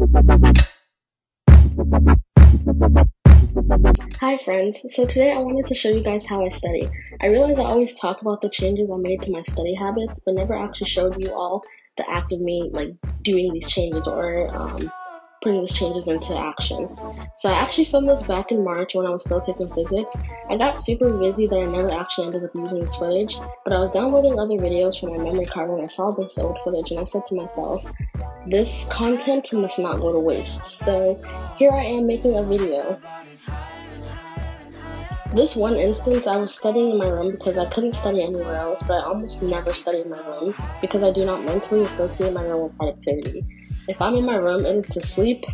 Hi friends, so today I wanted to show you guys how I study. I realize I always talk about the changes I made to my study habits, but never actually showed you all the act of me like doing these changes or um, putting these changes into action. So I actually filmed this back in March when I was still taking physics. I got super busy that I never actually ended up using this footage, but I was downloading other videos from my memory card when I saw this old footage and I said to myself, this content must not go to waste. So here I am making a video this one instance, I was studying in my room because I couldn't study anywhere else, but I almost never study in my room because I do not mentally associate my room with productivity. If I'm in my room, it is to sleep,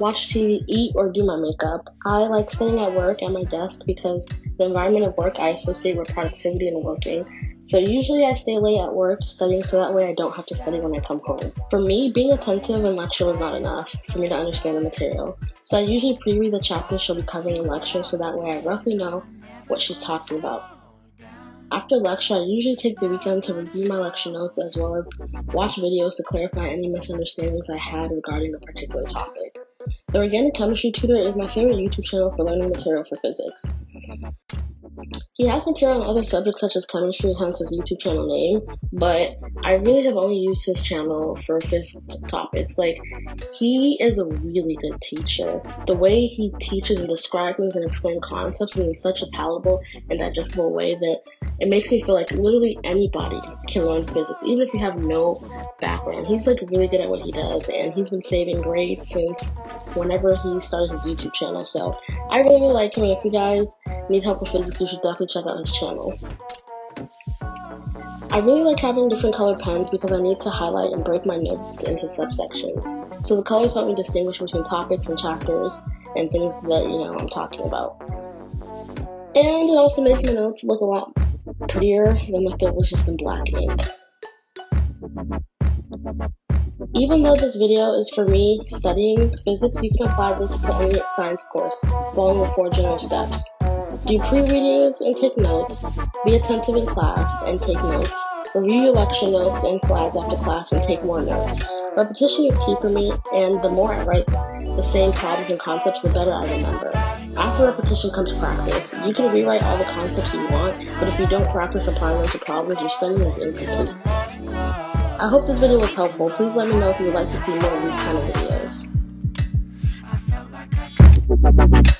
watch TV, eat, or do my makeup. I like sitting at work at my desk because the environment of work I associate with productivity and working. So usually I stay late at work studying so that way I don't have to study when I come home. For me, being attentive in lecture was not enough for me to understand the material. So I usually pre-read the chapters she'll be covering in lecture so that way I roughly know what she's talking about. After lecture, I usually take the weekend to review my lecture notes as well as watch videos to clarify any misunderstandings I had regarding a particular topic. The Organic Chemistry Tutor is my favorite YouTube channel for learning material for physics. He has material on other subjects such as chemistry, hence his YouTube channel name, but I really have only used his channel for physics topics. Like, he is a really good teacher. The way he teaches and describes things and explains concepts is in such a palatable and digestible way that it makes me feel like literally anybody can learn physics, even if you have no background. He's like really good at what he does, and he's been saving grades since whenever he started his YouTube channel. So I really, really like him. If you guys need help with physics, you should definitely check out his channel. I really like having different colored pens because I need to highlight and break my notes into subsections. So the colors help me distinguish between topics and chapters and things that, you know, I'm talking about. And it also makes my notes look a lot prettier than if it was just in black ink. Even though this video is for me studying physics, you can apply this to any science course, following the four general steps. Do pre-readings and take notes, be attentive in class and take notes, review your lecture notes and slides after class and take more notes. Repetition is key for me, and the more I write the same problems and concepts, the better I remember. Repetition comes practice. You can rewrite all the concepts you want, but if you don't practice applying them to problems, your study is incomplete. I hope this video was helpful. Please let me know if you would like to see more of these kind of videos.